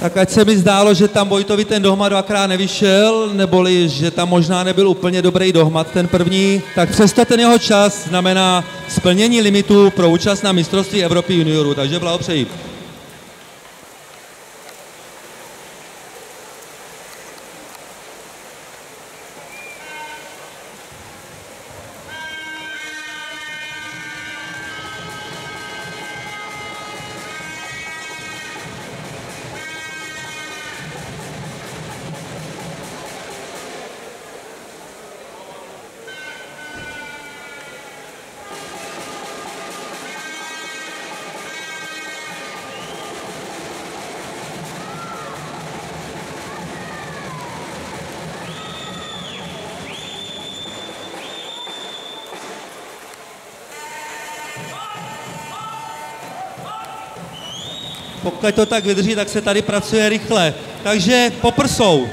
Tak ať se mi zdálo, že tam Vojtovi ten dohmat dvakrát nevyšel, neboli že tam možná nebyl úplně dobrý dohmat ten první, tak přesto ten jeho čas znamená splnění limitu pro účast na mistrovství Evropy juniorů, takže blahopřeji. Pokud to tak vydrží, tak se tady pracuje rychle. Takže poprsou.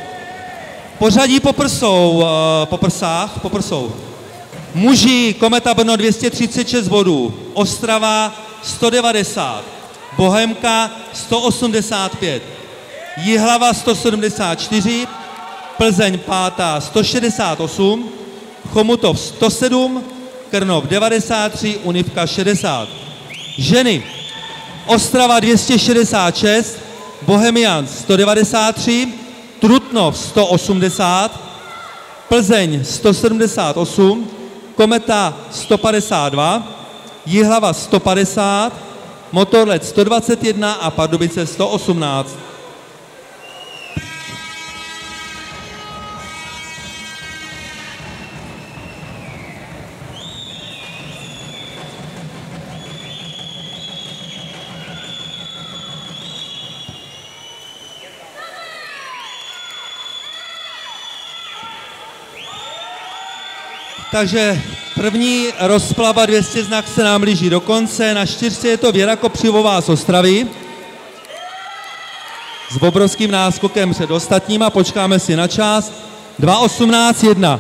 Pořadí poprsou, uh, poprsách, poprsou. Muži Kometa Brno 236 bodů, Ostrava 190, Bohemka 185, Jihlava 174, Plzeň pátá 168, Chomutov 107, Krnov 93, Univka 60. Ženy Ostrava 266, Bohemians 193, Trutnov 180, Plzeň 178, Kometa 152, Jihlava 150, Motorlet 121 a Pardubice 118. Takže první rozplava 200 znak se nám blíží do konce. Na čtyřce je to Věra Kopřivová z Ostravy. S obrovským náskokem před ostatníma. Počkáme si na čas. 2.18.1.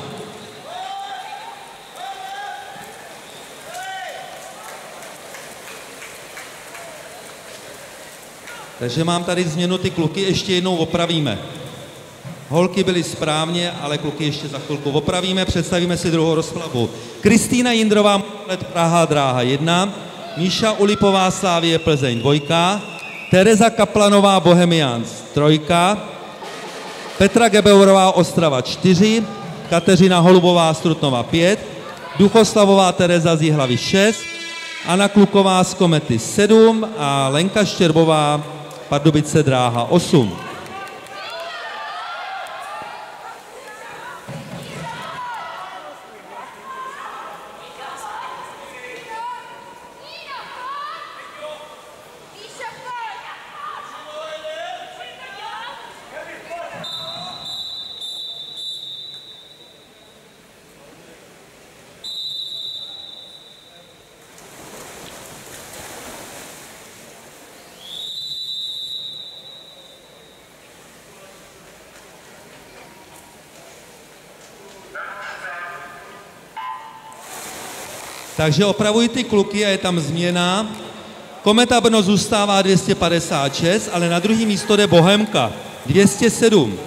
Takže mám tady změnu, ty kluky ještě jednou opravíme. Holky byly správně, ale kluky ještě za chvilku opravíme. Představíme si druhou rozplavu. Kristýna Jindrová, let Praha, dráha 1. Míša Ulipová, Slávie, Plzeň 2. Tereza Kaplanová, Bohemians 3. Petra Gebeurová, Ostrava 4. Kateřina Holubová, Strutnova 5. Duchoslavová Tereza z Jihlavy 6. Anna Kluková z Komety 7 a Lenka Štěrbová, Pardubice, dráha 8. Takže opravují ty kluky a je tam změna. Kometa Brno zůstává 256, ale na druhý místo jde Bohemka 207.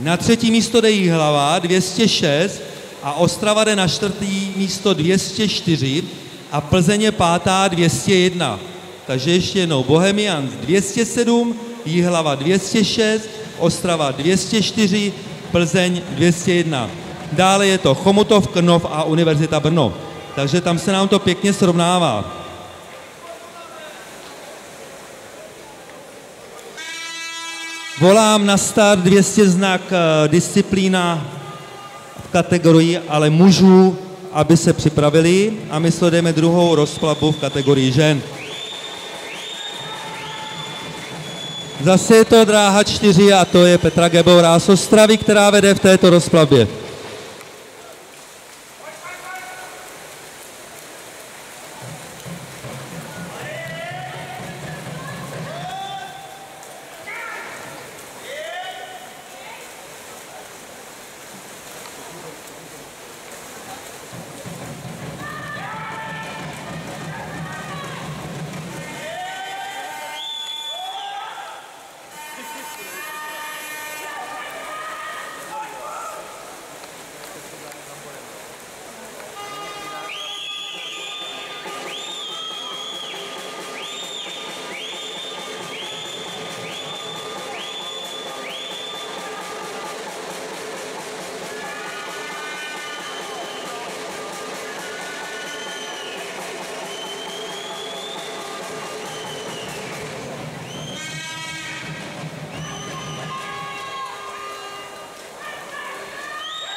Na třetí místo jde Jihlava 206 a Ostrava jde na čtvrtý místo 204 a Plzeň je pátá 201. Takže ještě jednou Bohemians 207, Jihlava 206, Ostrava 204, Plzeň 201. Dále je to Chomutov, Krnov a Univerzita Brno. Takže tam se nám to pěkně srovnává. Volám na start 200 znak eh, disciplína v kategorii ale mužů, aby se připravili a my sledujeme druhou rozplavu v kategorii žen. Zase je to dráha 4 a to je Petra Gebora z Ostravy, která vede v této rozplavě.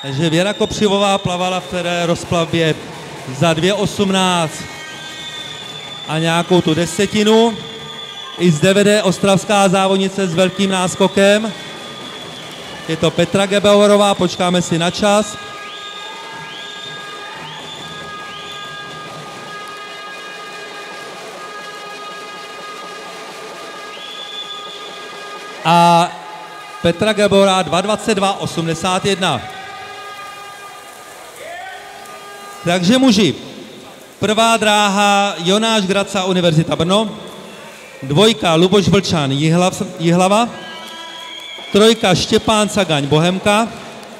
Takže Věra Kopřivová plavala v té rozplavbě za 2,18 a nějakou tu desetinu. I zde vede ostravská závodnice s velkým náskokem. Je to Petra Gebauerová, počkáme si na čas. A Petra Gebauerová 2.22.81. Takže muži, prvá dráha Jonáš Graca, Univerzita Brno, dvojka Luboš Vlčan, Jihlav, Jihlava, trojka Štěpán Cagaň, Bohemka,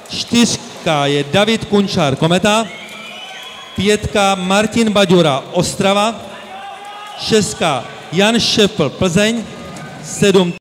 čtyřka je David Kunčár, Kometa, pětka Martin Baďura, Ostrava, šestka Jan Šefl, Plzeň, sedm